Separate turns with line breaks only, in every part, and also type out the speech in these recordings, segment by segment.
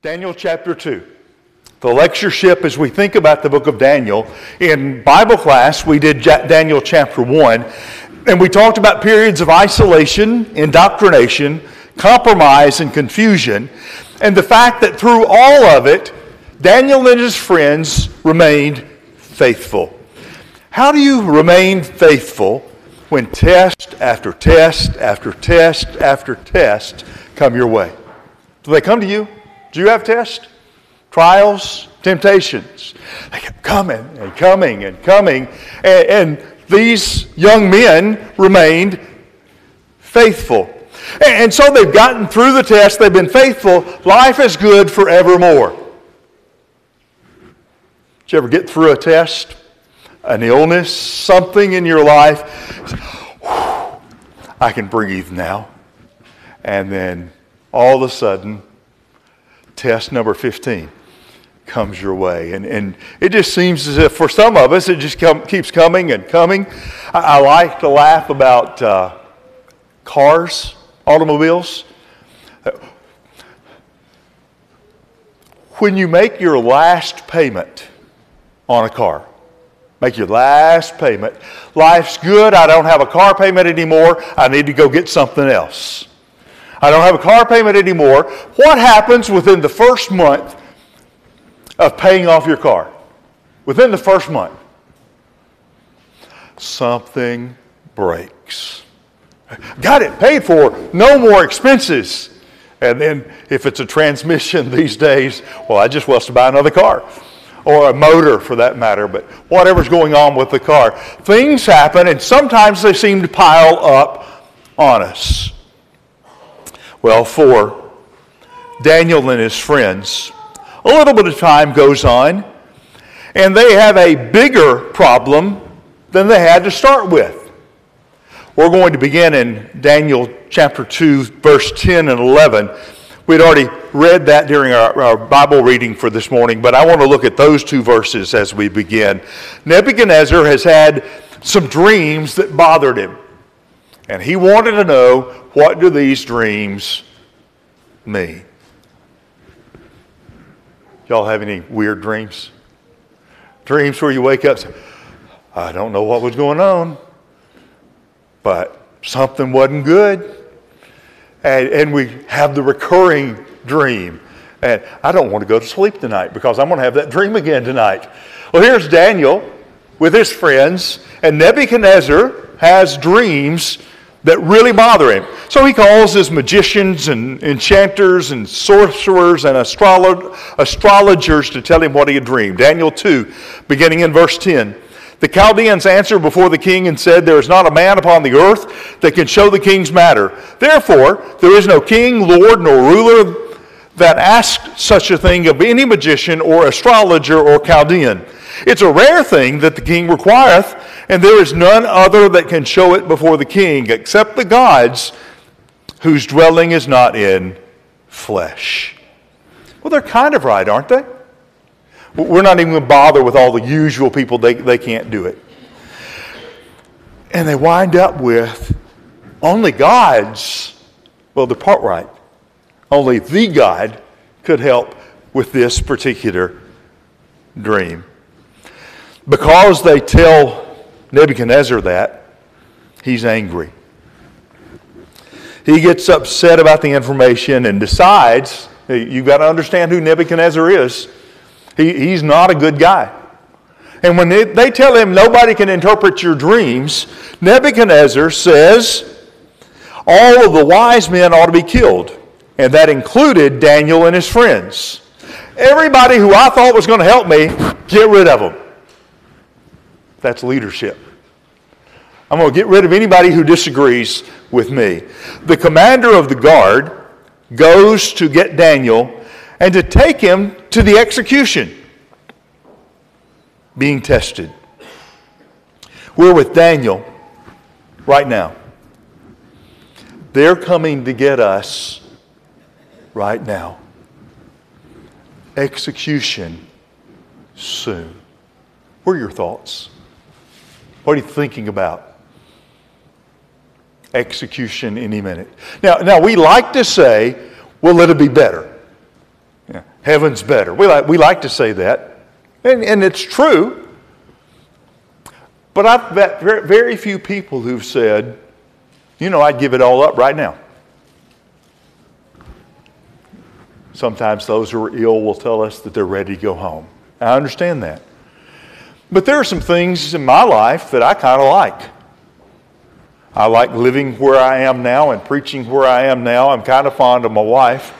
Daniel chapter 2. The lectureship, as we think about the book of Daniel, in Bible class, we did Daniel chapter 1, and we talked about periods of isolation, indoctrination, compromise, and confusion, and the fact that through all of it, Daniel and his friends remained faithful. How do you remain faithful when test after test after test after test come your way? Do they come to you? Do you have tests? Trials? Temptations? They kept coming and coming and coming. And, and these young men remained faithful. And, and so they've gotten through the test, they've been faithful. Life is good forevermore. Did you ever get through a test? An illness, something in your life? I can breathe now. And then all of a sudden, test number 15 comes your way. And, and it just seems as if for some of us, it just come, keeps coming and coming. I, I like to laugh about uh, cars, automobiles. When you make your last payment on a car, make your last payment, life's good, I don't have a car payment anymore, I need to go get something else. I don't have a car payment anymore. What happens within the first month of paying off your car? Within the first month, something breaks. Got it paid for, no more expenses. And then if it's a transmission these days, well, I just was to buy another car or a motor for that matter, but whatever's going on with the car. Things happen, and sometimes they seem to pile up on us. Well, for Daniel and his friends, a little bit of time goes on, and they have a bigger problem than they had to start with. We're going to begin in Daniel chapter 2, verse 10 and 11. We'd already read that during our, our, Bible reading for this morning, but I want to look at those two verses as we begin. Nebuchadnezzar has had some dreams that bothered him. And he wanted to know what do these dreams mean? Y'all have any weird dreams? Dreams where you wake up, say, I don't know what was going on, but something wasn't good. And, and we have the recurring dream. And I don't want to go to sleep tonight because I'm going to have that dream again tonight. Well, here's Daniel with his friends, and Nebuchadnezzar has dreams that really bother him. So he calls his magicians and enchanters and sorcerers and astrolog- astrologers to tell him what he had dreamed. Daniel 2, beginning in verse 10. The Chaldeans answered before the king and said, There is not a man upon the earth that can show the king's matter. Therefore, there is no king, lord, nor ruler that asks such a thing of any magician or astrologer or Chaldean. It's a rare thing that the king requireth, and there is none other that can show it before the king except the gods whose dwelling is not in flesh. Well, they're kind of right, aren't they? We're not even going to bother with all the usual people, they, they can't do it. And they wind up with only gods, well, they're part right. Only the God could help with this particular dream. Because they tell Nebuchadnezzar that, he's angry. He gets upset about the information and decides you've got to understand who Nebuchadnezzar is. He, he's not a good guy. And when they, they tell him nobody can interpret your dreams, Nebuchadnezzar says all of the wise men ought to be killed. And that included Daniel and his friends. Everybody who I thought was going to help me, get rid of them. That's leadership. I'm going to get rid of anybody who disagrees with me. The commander of the guard goes to get Daniel and to take him to the execution, being tested. We're with Daniel right now. They're coming to get us right now. Execution soon. What are your thoughts? What are you thinking about? Execution any minute. Now, now we like to say, well, let it be better. Yeah. Heaven's better. We like, we like to say that, and, and it's true. But I've met very, very few people who've said, you know, I'd give it all up right now. Sometimes those who are ill will tell us that they're ready to go home. I understand that. But there are some things in my life that I kind of like. I like living where I am now and preaching where I am now. I'm kind of fond of my wife.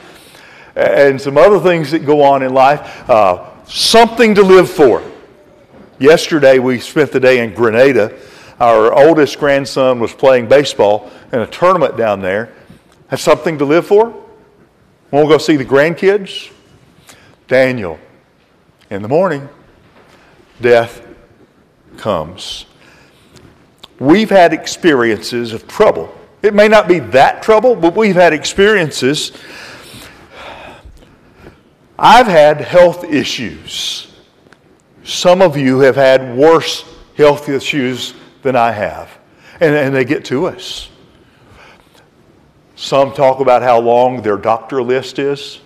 And some other things that go on in life. Uh, something to live for. Yesterday, we spent the day in Grenada. Our oldest grandson was playing baseball in a tournament down there. Have something to live for? Want to go see the grandkids? Daniel, in the morning, death comes. We've had experiences of trouble. It may not be that trouble, but we've had experiences. I've had health issues. Some of you have had worse health issues than I have, and, and they get to us. Some talk about how long their doctor list is,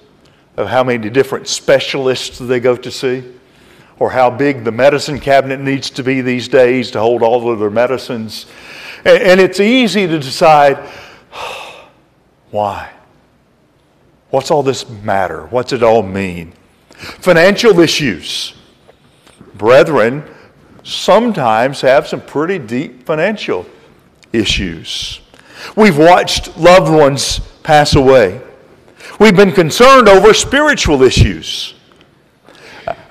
of how many different specialists they go to see, or how big the medicine cabinet needs to be these days to hold all of their medicines. And, and it's easy to decide why? What's all this matter? What's it all mean? Financial issues. Brethren sometimes have some pretty deep financial issues. We've watched loved ones pass away. We've been concerned over spiritual issues.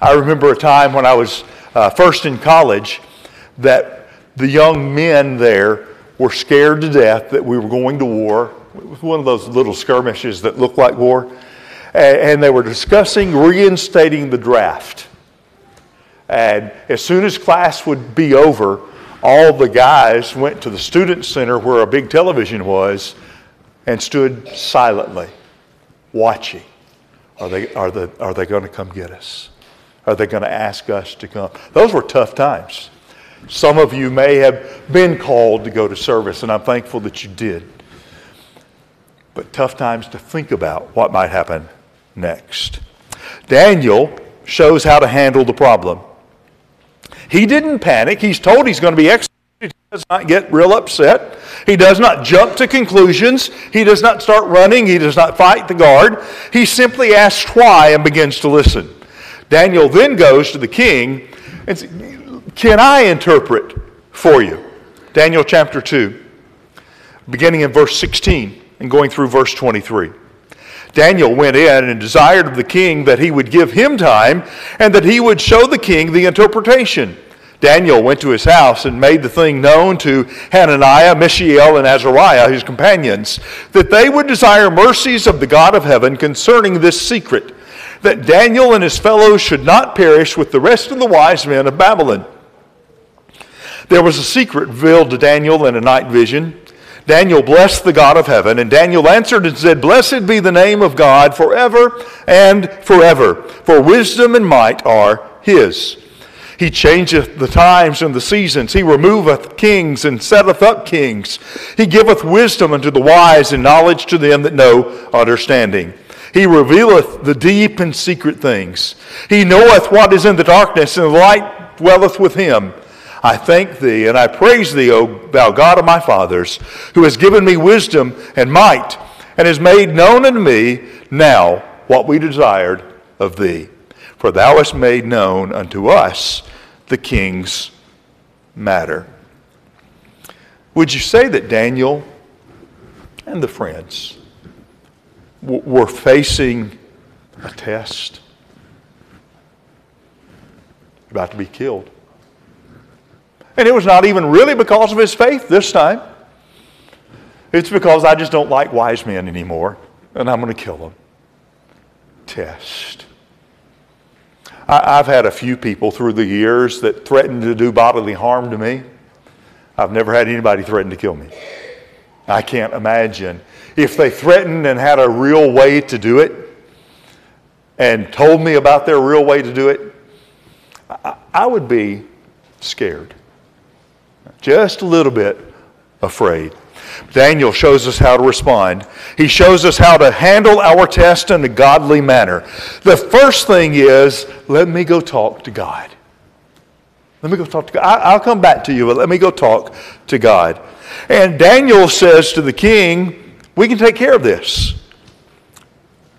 I remember a time when I was uh, first in college that the young men there were scared to death that we were going to war. It was one of those little skirmishes that looked like war. And they were discussing reinstating the draft. And as soon as class would be over, all the guys went to the student center where a big television was and stood silently watching. Are they, are the, are they going to come get us? Are they going to ask us to come? Those were tough times. Some of you may have been called to go to service, and I'm thankful that you did. But tough times to think about what might happen next. Daniel shows how to handle the problem. He didn't panic. He's told he's going to be executed. He does not get real upset. He does not jump to conclusions. He does not start running. He does not fight the guard. He simply asks why and begins to listen. Daniel then goes to the king and says, Can I interpret for you? Daniel chapter 2, beginning in verse 16 and going through verse 23. Daniel went in and desired of the king that he would give him time and that he would show the king the interpretation. Daniel went to his house and made the thing known to Hananiah, Mishael, and Azariah, his companions, that they would desire mercies of the God of heaven concerning this secret, that Daniel and his fellows should not perish with the rest of the wise men of Babylon. There was a secret revealed to Daniel in a night vision. Daniel blessed the God of heaven, and Daniel answered and said, Blessed be the name of God forever and forever, for wisdom and might are his. He changeth the times and the seasons. He removeth kings and setteth up kings. He giveth wisdom unto the wise and knowledge to them that know understanding. He revealeth the deep and secret things. He knoweth what is in the darkness, and the light dwelleth with him. I thank thee and I praise thee, O thou God of my fathers, who has given me wisdom and might, and has made known unto me now what we desired of thee. For thou hast made known unto us the king's matter. Would you say that Daniel and the friends were facing a test? About to be killed. And it was not even really because of his faith this time. It's because I just don't like wise men anymore, and I'm going to kill them. Test. I, have had a few people through the years that threatened to do bodily harm to me. I've never had anybody threaten to kill me. I can't imagine. If they threatened and had a real way to do it and told me about their real way to do it, I, I would be scared just a little bit afraid. Daniel shows us how to respond. He shows us how to handle our test in a godly manner. The first thing is let me go talk to God. Let me go talk to God. I'll come back to you, but let me go talk to God. And Daniel says to the king, We can take care of this.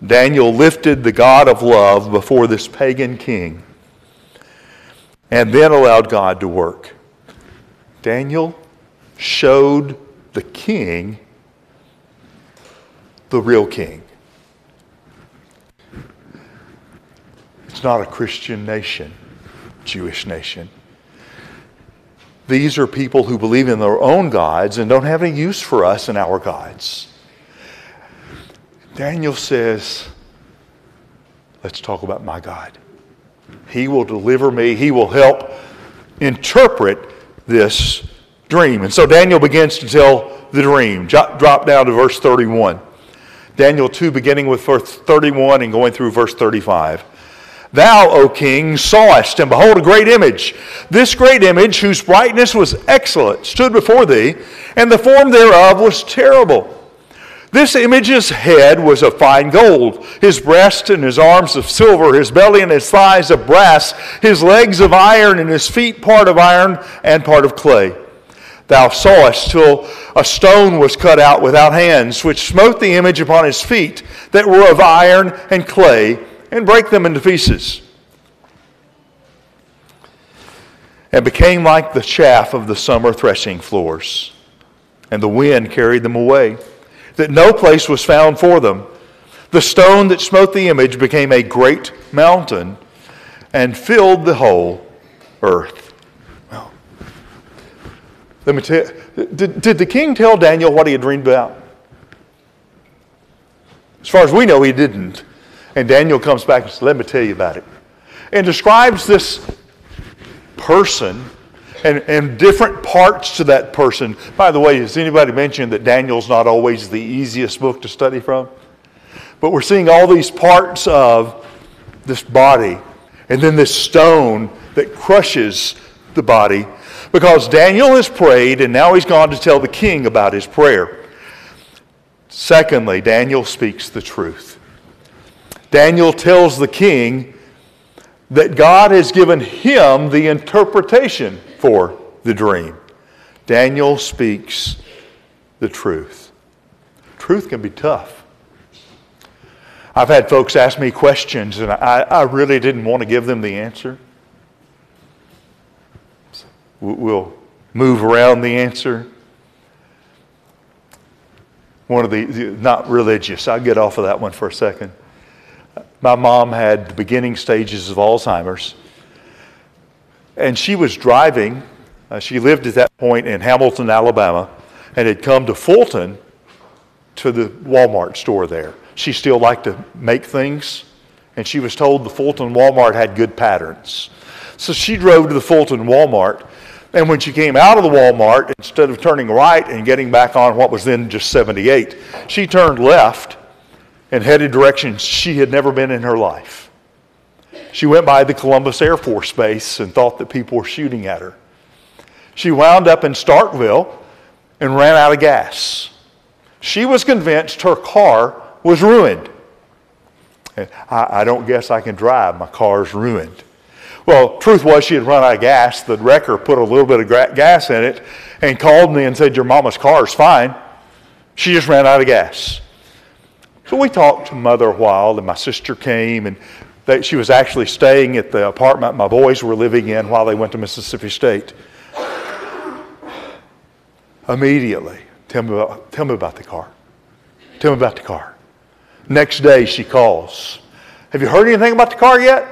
Daniel lifted the God of love before this pagan king and then allowed God to work. Daniel showed the king the real king. It's not a Christian nation, Jewish nation. These are people who believe in their own gods and don't have any use for us and our gods. Daniel says, Let's talk about my God. He will deliver me, He will help interpret this dream. And so Daniel begins to tell the dream. Drop down to verse 31. Daniel 2, beginning with verse 31 and going through verse 35. Thou, O king, sawest, and behold, a great image. This great image, whose brightness was excellent, stood before thee, and the form thereof was terrible. This image's head was of fine gold, his breast and his arms of silver, his belly and his thighs of brass, his legs of iron, and his feet part of iron and part of clay. Thou sawest till a stone was cut out without hands, which smote the image upon his feet that were of iron and clay and brake them into pieces. And became like the chaff of the summer threshing floors. And the wind carried them away, that no place was found for them. The stone that smote the image became a great mountain and filled the whole earth. Well, let me tell you, did, did the king tell Daniel what he had dreamed about? As far as we know, he didn't. And Daniel comes back and says, Let me tell you about it. And describes this person and, and different parts to that person. By the way, has anybody mentioned that Daniel's not always the easiest book to study from? But we're seeing all these parts of this body and then this stone that crushes the body because Daniel has prayed and now he's gone to tell the king about his prayer. Secondly, Daniel speaks the truth. Daniel tells the king that God has given him the interpretation for the dream. Daniel speaks the truth. Truth can be tough. I've had folks ask me questions, and I, I really didn't want to give them the answer. We'll move around the answer. One of the, not religious, I'll get off of that one for a second. My mom had the beginning stages of Alzheimer's. And she was driving. Uh, she lived at that point in Hamilton, Alabama, and had come to Fulton to the Walmart store there. She still liked to make things, and she was told the Fulton Walmart had good patterns. So she drove to the Fulton Walmart, and when she came out of the Walmart, instead of turning right and getting back on what was then just 78, she turned left and headed directions she had never been in her life. She went by the Columbus Air Force Base and thought that people were shooting at her. She wound up in Starkville and ran out of gas. She was convinced her car was ruined. I, I, don't guess I can drive. My car's ruined. Well, truth was she had run out of gas. The wrecker put a little bit of gas in it and called me and said, Your mama's car is fine. She just ran out of gas. So we talked to mother a while, and my sister came, and she was actually staying at the apartment my boys were living in while they went to Mississippi State. Immediately, tell me about, tell me about the car. Tell me about the car. Next day, she calls. Have you heard anything about the car yet?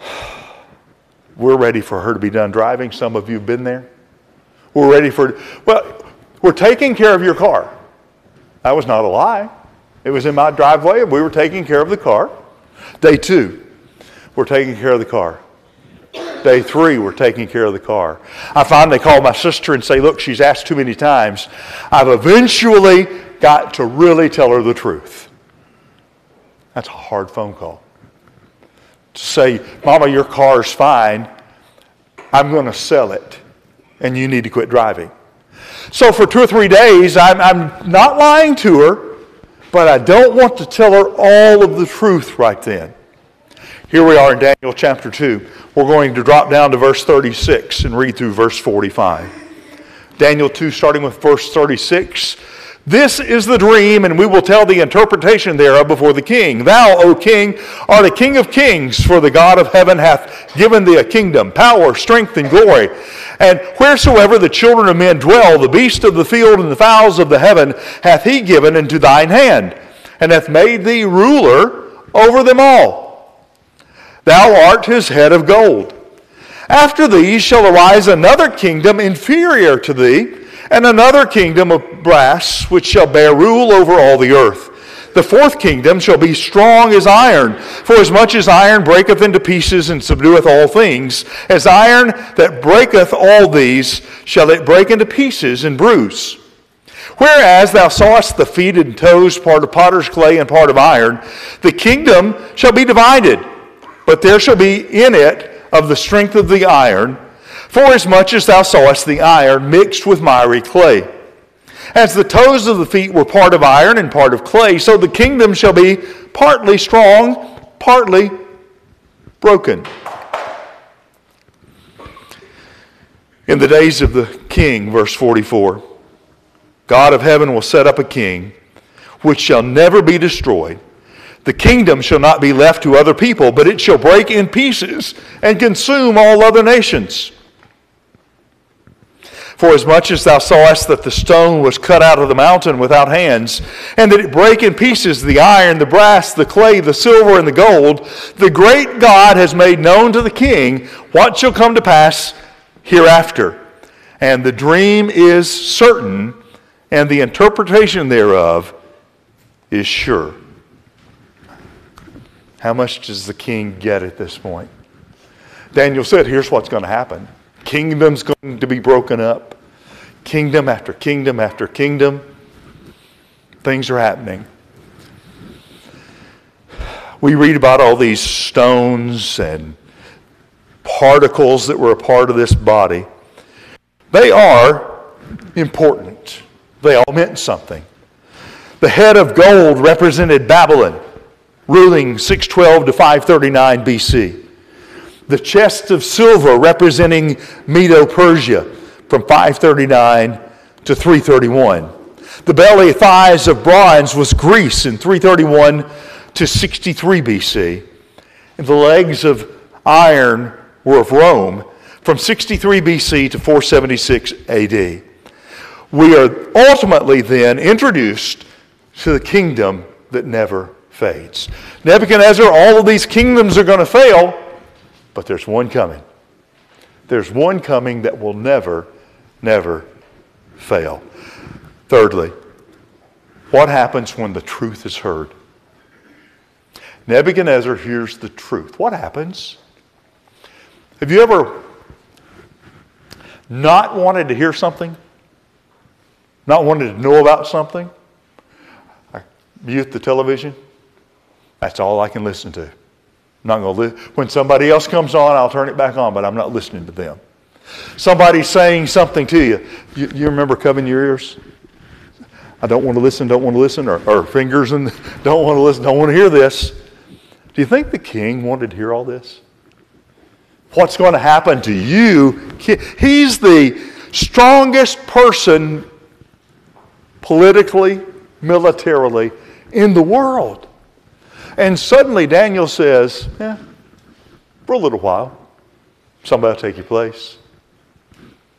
We're ready for her to be done driving. Some of you have been there. We're ready for, well, we're taking care of your car. That was not a lie. It was in my driveway, and we were taking care of the car. Day two, we're taking care of the car. Day three, we're taking care of the car. I finally call my sister and say, Look, she's asked too many times. I've eventually got to really tell her the truth. That's a hard phone call. To say, Mama, your car's fine. I'm going to sell it, and you need to quit driving. So for two or three days, I'm, I'm not lying to her, but I don't want to tell her all of the truth right then. Here we are in Daniel chapter 2. We're going to drop down to verse 36 and read through verse 45. Daniel 2, starting with verse 36. This is the dream, and we will tell the interpretation thereof before the king. Thou, O king, art a king of kings, for the God of heaven hath given thee a kingdom, power, strength, and glory. And wheresoever the children of men dwell, the beasts of the field and the fowls of the heaven hath he given into thine hand, and hath made thee ruler over them all. Thou art his head of gold. After thee shall arise another kingdom inferior to thee and another kingdom of brass, which shall bear rule over all the earth. The fourth kingdom shall be strong as iron, for as much as iron breaketh into pieces and subdueth all things, as iron that breaketh all these shall it break into pieces and bruise. Whereas thou sawest the feet and toes, part of potter's clay and part of iron, the kingdom shall be divided, but there shall be in it of the strength of the iron Forasmuch as thou sawest the iron mixed with miry clay. As the toes of the feet were part of iron and part of clay, so the kingdom shall be partly strong, partly broken. In the days of the king, verse 44, God of heaven will set up a king which shall never be destroyed. The kingdom shall not be left to other people, but it shall break in pieces and consume all other nations. For as much as thou sawest that the stone was cut out of the mountain without hands, and that it brake in pieces the iron, the brass, the clay, the silver, and the gold, the great God has made known to the king what shall come to pass hereafter. And the dream is certain, and the interpretation thereof is sure. How much does the king get at this point? Daniel said, Here's what's going to happen kingdom's going to be broken up. Kingdom after kingdom after kingdom. Things are happening. We read about all these stones and particles that were a part of this body. They are important. They all meant something. The head of gold represented Babylon, ruling 612 to 539 BC the chest of silver representing Medo Persia from 539 to 331. The belly thighs of bronze was Greece in 331 to 63 BC. And the legs of iron were of Rome from 63 BC to 476 AD. We are ultimately then introduced to the kingdom that never fades. Nebuchadnezzar, all of these kingdoms are going to fail, but there's one coming. There's one coming that will never, never fail. Thirdly, what happens when the truth is heard? Nebuchadnezzar hears the truth. What happens? Have you ever not wanted to hear something? Not wanted to know about something? I mute the television. That's all I can listen to. I'm not going to li- when somebody else comes on, I'll turn it back on, but I'm not listening to them. Somebody's saying something to you. You, you remember covering your ears? I don't want to listen, don't want to listen, or, or fingers and don't want to listen, don't want to hear this. Do you think the king wanted to hear all this? What's going to happen to you? He's the strongest person politically, militarily in the world. And suddenly Daniel says, Yeah, for a little while, somebody will take your place.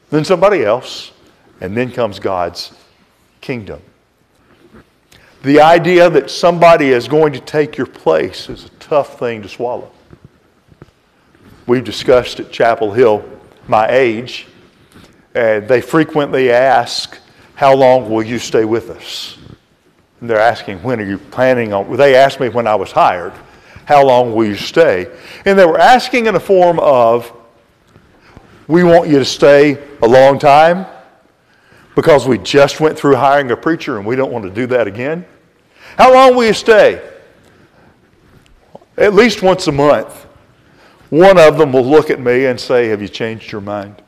Then somebody else, and then comes God's kingdom. The idea that somebody is going to take your place is a tough thing to swallow. We've discussed at Chapel Hill my age, and they frequently ask, How long will you stay with us? And they're asking, when are you planning on? They asked me when I was hired, how long will you stay? And they were asking in a form of, we want you to stay a long time because we just went through hiring a preacher and we don't want to do that again. How long will you stay? At least once a month. One of them will look at me and say, Have you changed your mind?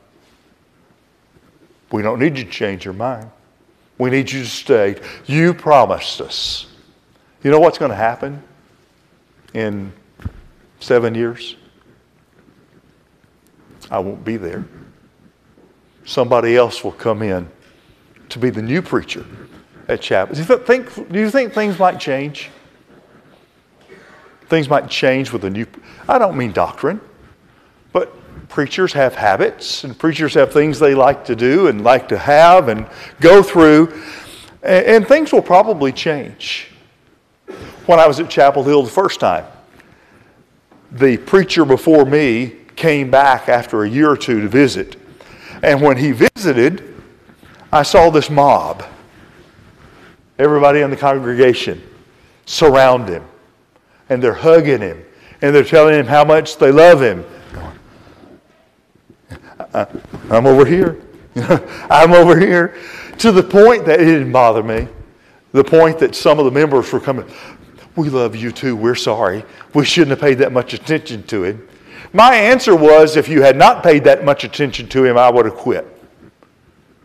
We don't need you to change your mind. We need you to stay. You promised us. You know what's going to happen in seven years? I won't be there. Somebody else will come in to be the new preacher at chapel. Do you think, do you think things might change? Things might change with a new. I don't mean doctrine, but preachers have habits and preachers have things they like to do and like to have and go through, and, and things will probably change. When I was at Chapel Hill the first time, the preacher before me came back after a year or two to visit. And when he visited, I saw this mob. Everybody in the congregation surround him. And they're hugging him. And they're telling him how much they love him. Uh, I'm over here. I'm over here. To the point that it didn't bother me. The point that some of the members were coming, we love you too. We're sorry. We shouldn't have paid that much attention to him. My answer was if you had not paid that much attention to him, I would have quit.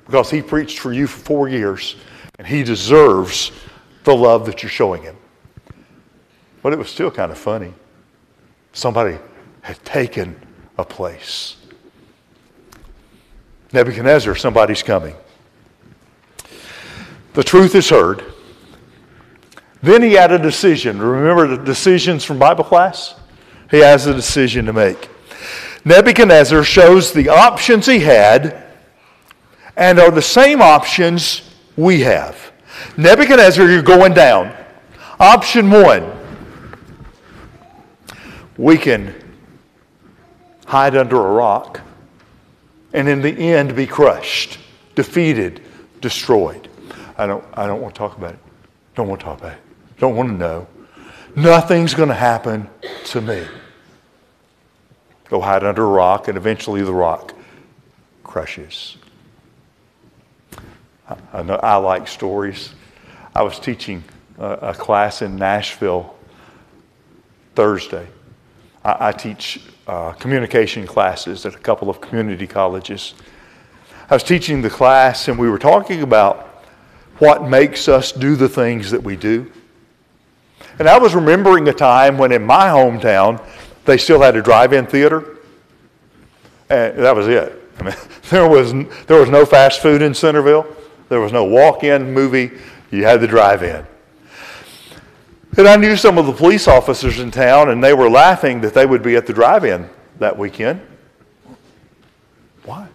Because he preached for you for four years, and he deserves the love that you're showing him. But it was still kind of funny. Somebody had taken a place. Nebuchadnezzar, somebody's coming. The truth is heard. Then he had a decision. Remember the decisions from Bible class? He has a decision to make. Nebuchadnezzar shows the options he had and are the same options we have. Nebuchadnezzar, you're going down. Option one we can hide under a rock and in the end be crushed, defeated, destroyed. I don't, I don't want to talk about it. Don't want to talk about it. Don't want to know. Nothing's going to happen to me. Go hide under a rock, and eventually the rock crushes. I, know, I like stories. I was teaching a, a class in Nashville Thursday. I, I teach uh, communication classes at a couple of community colleges. I was teaching the class, and we were talking about what makes us do the things that we do. And I was remembering a time when in my hometown, they still had a drive-in theater. And that was it. I mean, there was, there was no fast food in Centerville. There was no walk-in movie. You had the drive-in. And I knew some of the police officers in town, and they were laughing that they would be at the drive-in that weekend. Why?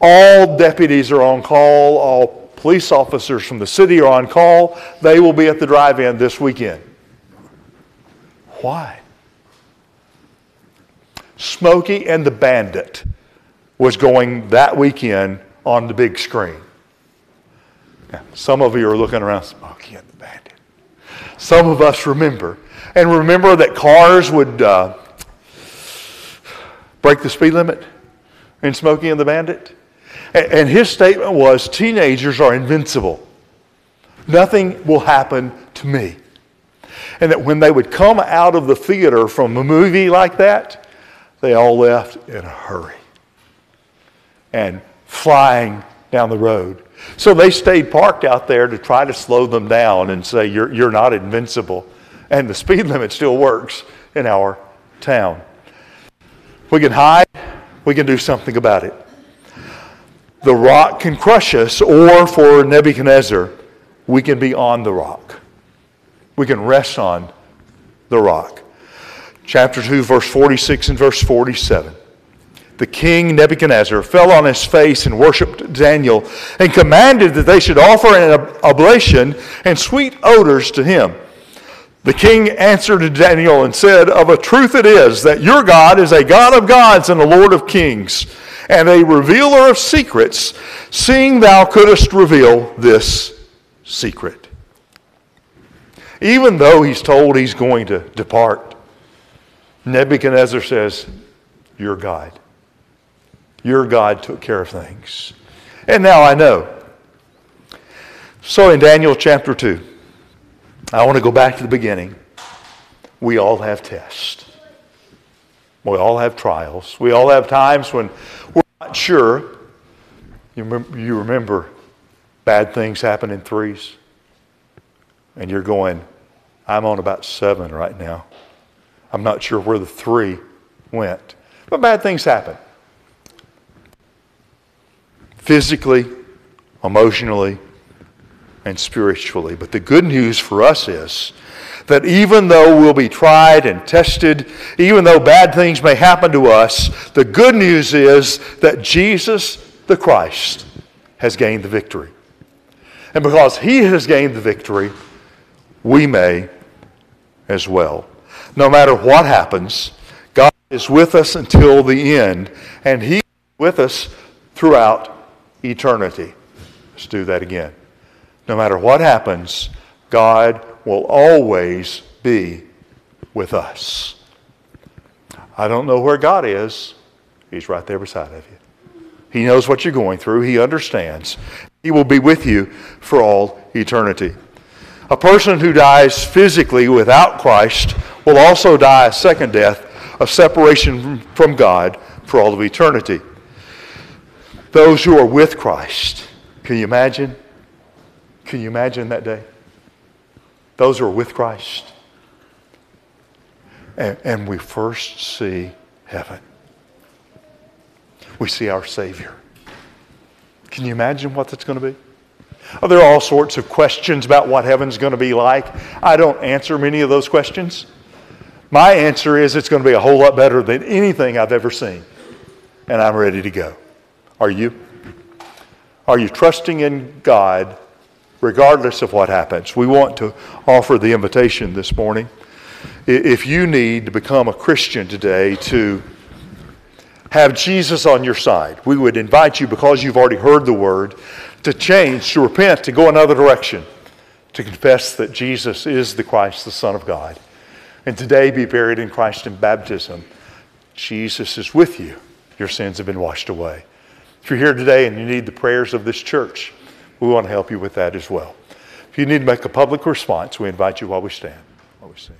All deputies are on call. All police officers from the city are on call. They will be at the drive in this weekend. Why? Smokey and the Bandit was going that weekend on the big screen. Now, some of you are looking around, Smokey and the Bandit. Some of us remember. And remember that cars would uh, break the speed limit in Smokey and the Bandit? And his statement was teenagers are invincible. Nothing will happen to me. And that when they would come out of the theater from a movie like that, they all left in a hurry and flying down the road. So they stayed parked out there to try to slow them down and say, You're, you're not invincible. And the speed limit still works in our town. We can hide, we can do something about it the rock can crush us, or for Nebuchadnezzar, we can be on the rock. We can rest on the rock. Chapter 2, verse 46 and verse 47. The king Nebuchadnezzar fell on his face and worshiped Daniel and commanded that they should offer an oblation and sweet odors to him. The king answered to Daniel and said, Of a truth it is that your God is a God of gods and a Lord of kings and a revealer of secrets, seeing thou couldst reveal this secret. Even though he's told he's going to depart, Nebuchadnezzar says, Your God. Your God took care of things. And now I know. So in Daniel chapter 2, I want to go back to the beginning. We all have tests. We all have trials. We all have times when we're not sure, You remember, you remember bad things happen in threes? And you're going, I'm on about seven right now. I'm not sure where the three went. But bad things happen. Physically, emotionally, and spiritually. But the good news for us is that even though we'll be tried and tested, even though bad things may happen to us, the good news is that Jesus, the Christ, has gained the victory. And because he has gained the victory, we may as well. No matter what happens, God is with us until the end, and he is with us throughout eternity. Let's do that again. No matter what happens, God will always be with us. I don't know where God is. He's right there beside of you. He knows what you're going through. He understands. He will be with you for all eternity. A person who dies physically without Christ will also die a second death of separation from God for all of eternity. Those who are with Christ, can you imagine? Can you imagine that day? Those who are with Christ. And, and we first see heaven. We see our Savior. Can you imagine what that's going to be? Oh, there are all sorts of questions about what heaven's going to be like. I don't answer many of those questions. My answer is it's going to be a whole lot better than anything I've ever seen. And I'm ready to go. Are you? Are you trusting in God regardless of what happens. We want to offer the invitation this morning. If you need to become a Christian today to have Jesus on your side, we would invite you, because you've already heard the word, to change, to repent, to go another direction, to confess that Jesus is the Christ, the Son of God, and today be buried in Christ in baptism. Jesus is with you. Your sins have been washed away. If you're here today and you need the prayers of this church, we want to help you with that as well. If you need to make a public response, we invite you while we stand, while we sing.